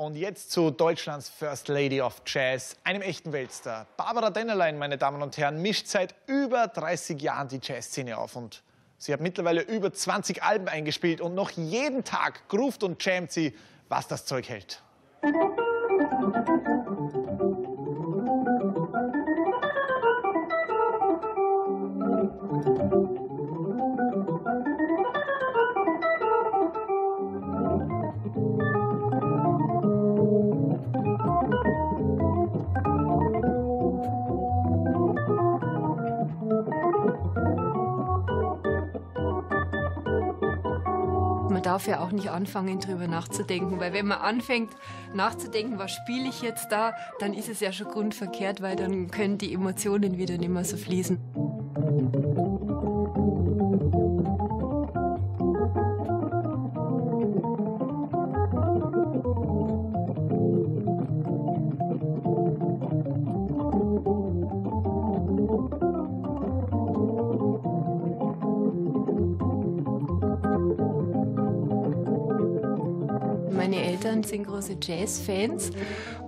Und jetzt zu Deutschlands First Lady of Jazz, einem echten Weltstar. Barbara Dennerlein, meine Damen und Herren, mischt seit über 30 Jahren die Jazzszene auf und sie hat mittlerweile über 20 Alben eingespielt und noch jeden Tag groovt und jammt sie, was das Zeug hält. Man darf ja auch nicht anfangen, darüber nachzudenken, weil wenn man anfängt nachzudenken, was spiele ich jetzt da, dann ist es ja schon grundverkehrt, weil dann können die Emotionen wieder nicht mehr so fließen. Eltern sind große Jazz-Fans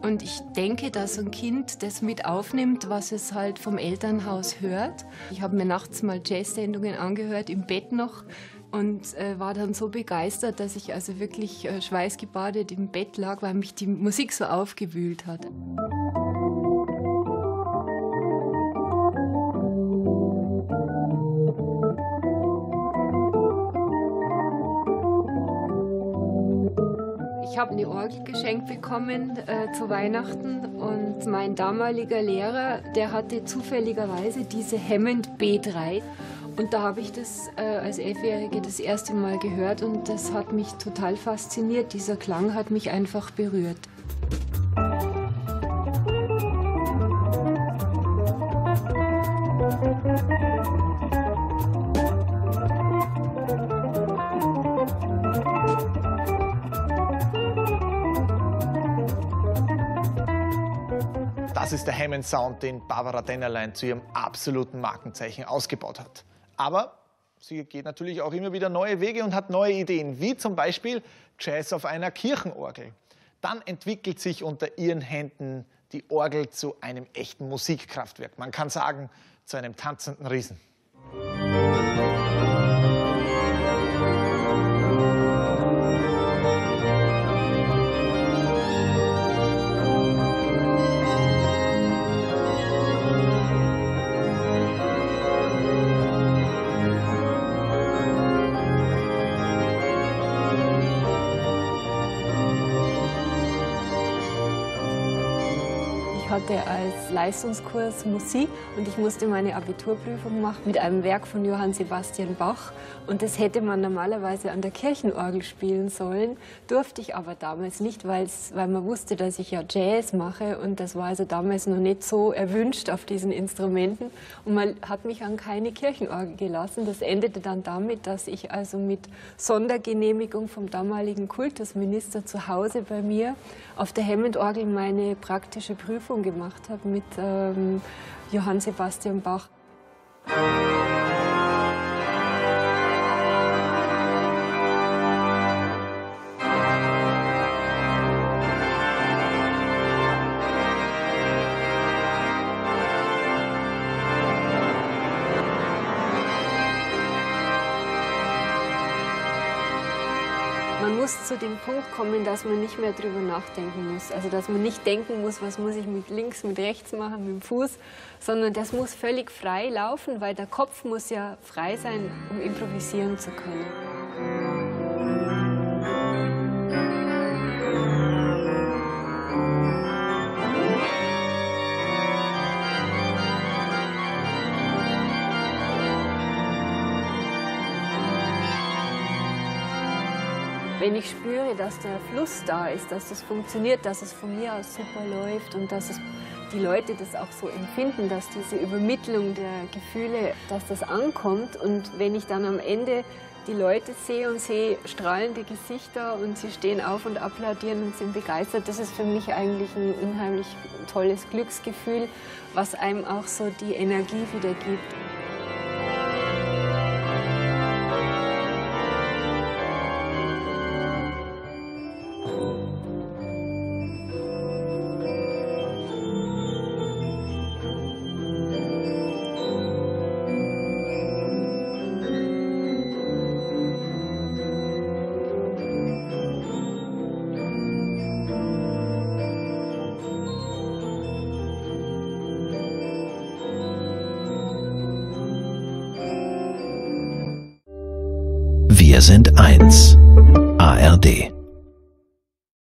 und ich denke, dass ein Kind das mit aufnimmt, was es halt vom Elternhaus hört. Ich habe mir nachts mal Jazz-Sendungen angehört, im Bett noch und äh, war dann so begeistert, dass ich also wirklich äh, schweißgebadet im Bett lag, weil mich die Musik so aufgewühlt hat. Ich habe eine Orgel geschenkt bekommen äh, zu Weihnachten und mein damaliger Lehrer, der hatte zufälligerweise diese Hammond B3 und da habe ich das äh, als Elfjährige das erste Mal gehört und das hat mich total fasziniert. Dieser Klang hat mich einfach berührt. Das ist der Hammond Sound, den Barbara Dennerlein zu ihrem absoluten Markenzeichen ausgebaut hat. Aber sie geht natürlich auch immer wieder neue Wege und hat neue Ideen, wie zum Beispiel Jazz auf einer Kirchenorgel. Dann entwickelt sich unter ihren Händen die Orgel zu einem echten Musikkraftwerk. Man kann sagen, zu einem tanzenden Riesen. Ich hatte als Leistungskurs Musik und ich musste meine Abiturprüfung machen mit einem Werk von Johann Sebastian Bach. Und das hätte man normalerweise an der Kirchenorgel spielen sollen, durfte ich aber damals nicht, weil man wusste, dass ich ja Jazz mache und das war also damals noch nicht so erwünscht auf diesen Instrumenten. Und man hat mich an keine Kirchenorgel gelassen. Das endete dann damit, dass ich also mit Sondergenehmigung vom damaligen Kultusminister zu Hause bei mir auf der Hammond-Orgel meine praktische Prüfung gemacht habe mit ähm, Johann Sebastian Bach. Man muss zu dem Punkt kommen, dass man nicht mehr drüber nachdenken muss. Also dass man nicht denken muss, was muss ich mit links, mit rechts machen, mit dem Fuß, sondern das muss völlig frei laufen, weil der Kopf muss ja frei sein, um improvisieren zu können. Wenn ich spüre, dass der Fluss da ist, dass das funktioniert, dass es von mir aus super läuft und dass es die Leute das auch so empfinden, dass diese Übermittlung der Gefühle, dass das ankommt und wenn ich dann am Ende die Leute sehe und sehe strahlende Gesichter und sie stehen auf und applaudieren und sind begeistert, das ist für mich eigentlich ein unheimlich tolles Glücksgefühl, was einem auch so die Energie wieder gibt. Wir sind eins. ARD